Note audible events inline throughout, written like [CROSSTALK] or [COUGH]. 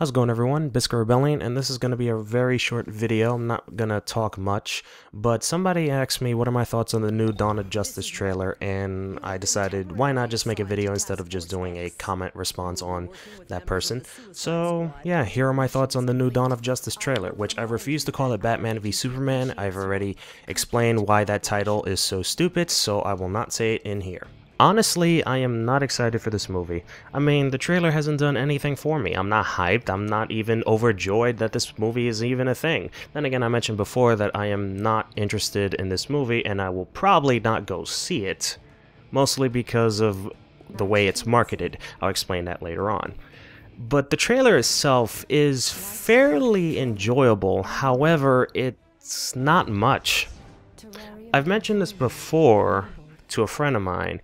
How's it going everyone? Bizkit Rebellion, and this is going to be a very short video. I'm not going to talk much, but somebody asked me what are my thoughts on the new Dawn of Justice trailer, and I decided why not just make a video instead of just doing a comment response on that person. So, yeah, here are my thoughts on the new Dawn of Justice trailer, which I refuse to call it Batman v Superman. I've already explained why that title is so stupid, so I will not say it in here. Honestly, I am not excited for this movie. I mean, the trailer hasn't done anything for me. I'm not hyped. I'm not even overjoyed that this movie is even a thing. Then again, I mentioned before that I am not interested in this movie and I will probably not go see it. Mostly because of the way it's marketed. I'll explain that later on. But the trailer itself is fairly enjoyable, however, it's not much. I've mentioned this before to a friend of mine,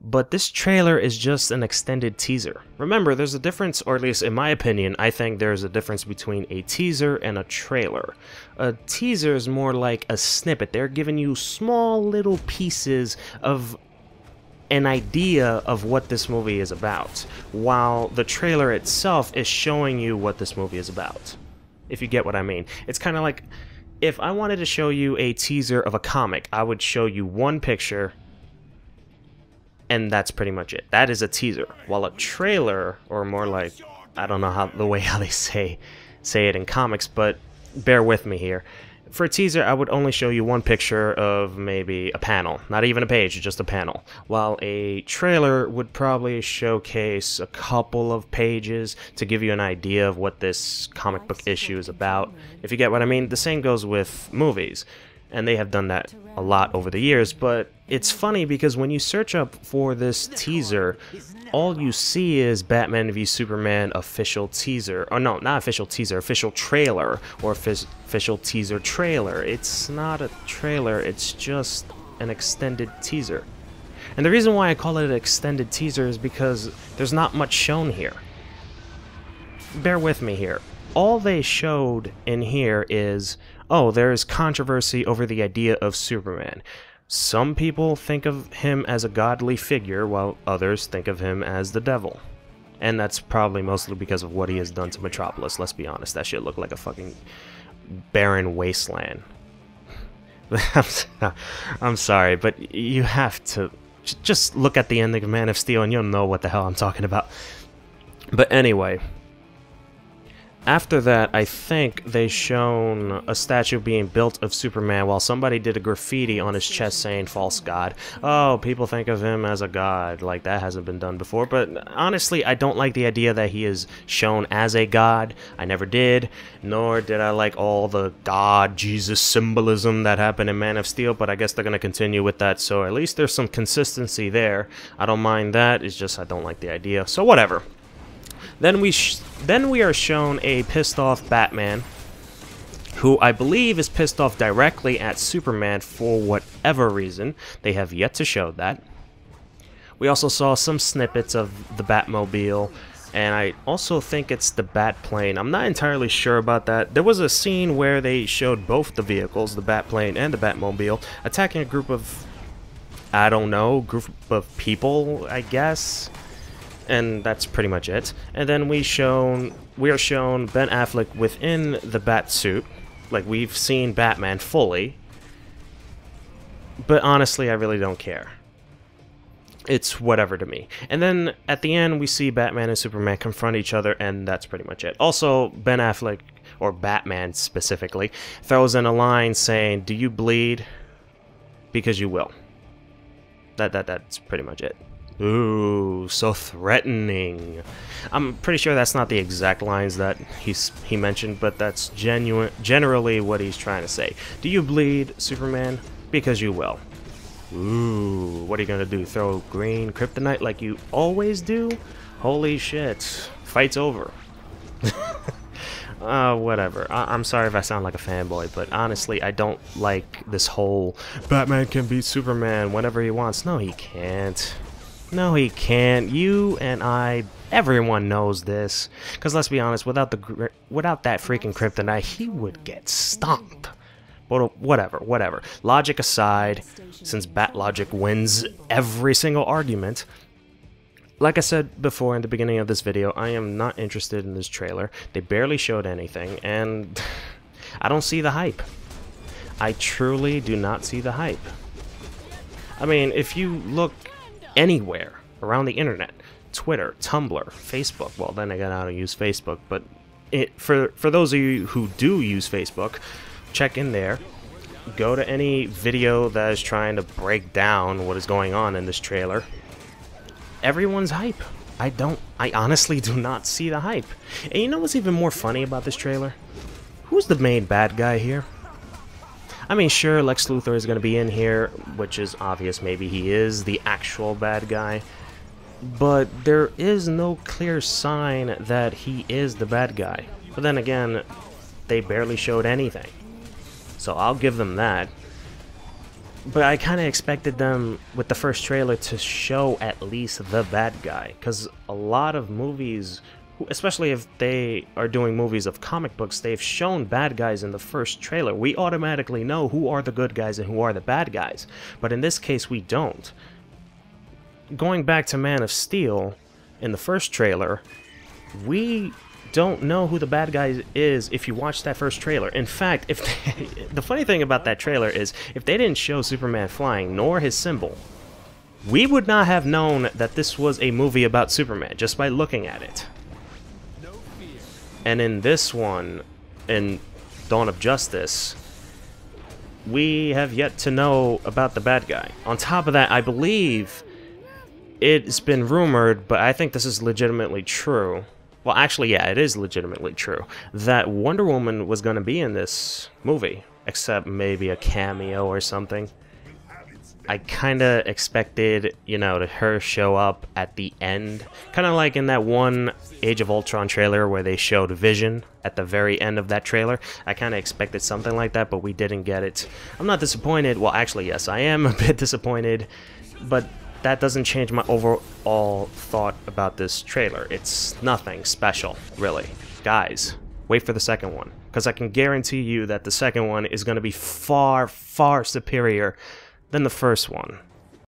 but this trailer is just an extended teaser. Remember, there's a difference, or at least in my opinion, I think there's a difference between a teaser and a trailer. A teaser is more like a snippet. They're giving you small little pieces of an idea of what this movie is about, while the trailer itself is showing you what this movie is about. If you get what I mean. It's kind of like if I wanted to show you a teaser of a comic, I would show you one picture and that's pretty much it. That is a teaser. While a trailer, or more like, I don't know how the way how they say say it in comics, but bear with me here. For a teaser, I would only show you one picture of maybe a panel, not even a page, just a panel. While a trailer would probably showcase a couple of pages to give you an idea of what this comic book issue is about. If you get what I mean, the same goes with movies and they have done that a lot over the years, but it's funny because when you search up for this teaser, all you see is Batman v Superman official teaser. Or no, not official teaser, official trailer, or official teaser trailer. It's not a trailer, it's just an extended teaser. And the reason why I call it an extended teaser is because there's not much shown here. Bear with me here. All they showed in here is oh, there is controversy over the idea of Superman. Some people think of him as a godly figure, while others think of him as the devil. And that's probably mostly because of what he has done to Metropolis, let's be honest. That shit looked like a fucking barren wasteland. [LAUGHS] I'm sorry, but you have to just look at the ending of Man of Steel and you'll know what the hell I'm talking about. But anyway, after that, I think they shown a statue being built of Superman while somebody did a graffiti on his chest saying false god. Oh, people think of him as a god. Like, that hasn't been done before. But honestly, I don't like the idea that he is shown as a god. I never did. Nor did I like all the God, Jesus symbolism that happened in Man of Steel. But I guess they're going to continue with that. So at least there's some consistency there. I don't mind that. It's just I don't like the idea. So whatever. Then we then we are shown a pissed off Batman, who I believe is pissed off directly at Superman for whatever reason. They have yet to show that. We also saw some snippets of the Batmobile, and I also think it's the Batplane. I'm not entirely sure about that. There was a scene where they showed both the vehicles, the Batplane and the Batmobile, attacking a group of, I don't know, group of people, I guess and that's pretty much it. And then we shown we are shown Ben Affleck within the bat suit, like we've seen Batman fully. But honestly, I really don't care. It's whatever to me. And then at the end, we see Batman and Superman confront each other, and that's pretty much it. Also, Ben Affleck, or Batman specifically, throws in a line saying, "Do you bleed? Because you will." That that that's pretty much it. Ooh, so threatening. I'm pretty sure that's not the exact lines that he's he mentioned, but that's genuine generally what he's trying to say. Do you bleed, Superman? Because you will. Ooh, what are you gonna do? Throw green kryptonite like you always do? Holy shit. Fight's over. [LAUGHS] uh, whatever. I am sorry if I sound like a fanboy, but honestly, I don't like this whole Batman can beat Superman whenever he wants. No, he can't. No, he can't. You and I, everyone knows this. Because let's be honest, without the without that freaking kryptonite, he would get stomped. But uh, whatever, whatever. Logic aside, since Bat Logic wins every single argument, like I said before in the beginning of this video, I am not interested in this trailer. They barely showed anything, and [SIGHS] I don't see the hype. I truly do not see the hype. I mean, if you look anywhere around the internet, Twitter, Tumblr, Facebook, well, then again, I don't use Facebook, but it, for, for those of you who do use Facebook, check in there. Go to any video that is trying to break down what is going on in this trailer. Everyone's hype. I don't, I honestly do not see the hype. And you know what's even more funny about this trailer? Who's the main bad guy here? I mean, sure, Lex Luthor is going to be in here, which is obvious. Maybe he is the actual bad guy. But there is no clear sign that he is the bad guy. But then again, they barely showed anything. So I'll give them that. But I kind of expected them, with the first trailer, to show at least the bad guy. Because a lot of movies especially if they are doing movies of comic books, they've shown bad guys in the first trailer. We automatically know who are the good guys and who are the bad guys. But in this case, we don't. Going back to Man of Steel, in the first trailer, we don't know who the bad guy is if you watch that first trailer. In fact, if they, [LAUGHS] the funny thing about that trailer is if they didn't show Superman flying nor his symbol, we would not have known that this was a movie about Superman just by looking at it. And in this one, in Dawn of Justice, we have yet to know about the bad guy. On top of that, I believe it's been rumored, but I think this is legitimately true. Well, actually, yeah, it is legitimately true. That Wonder Woman was going to be in this movie, except maybe a cameo or something. I kind of expected, you know, to her show up at the end. Kind of like in that one Age of Ultron trailer where they showed Vision at the very end of that trailer. I kind of expected something like that, but we didn't get it. I'm not disappointed. Well, actually, yes, I am [LAUGHS] a bit disappointed, but that doesn't change my overall thought about this trailer. It's nothing special, really. Guys, wait for the second one, because I can guarantee you that the second one is going to be far, far superior than the first one.